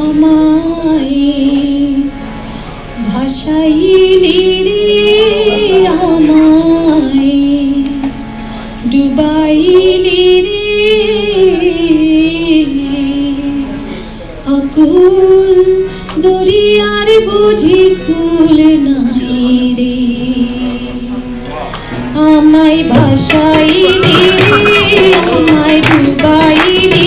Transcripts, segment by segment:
আমায় ভাষাই নিরে আমায়, ডুবাইলি রে আকুল দরিয়ার বুঝি কুল নাই রে। আমায় ভাষাই রে, আমায় ডুবাই রে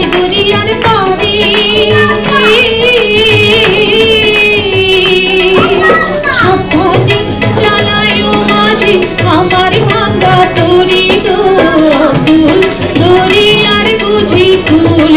নাই দরিয়ার পারি নাই দরিয়ার পারি সাবধানে চালায় মাঝে আমার ভাঙ্গা তরি দরিয়ার বুঝি ফুল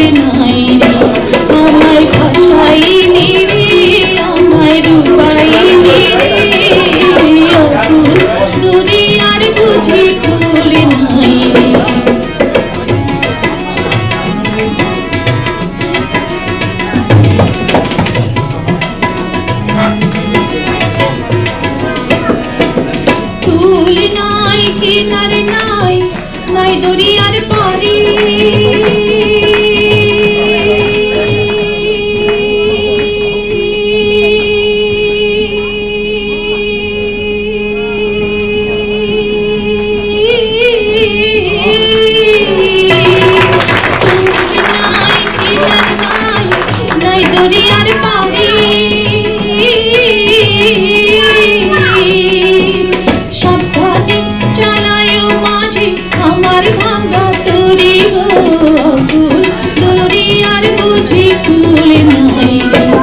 কিনারে নাই নাই দরিয়ার পারি ফুল নাই ভাঙা তরি দরিয়ার বুঝি ফুল নাই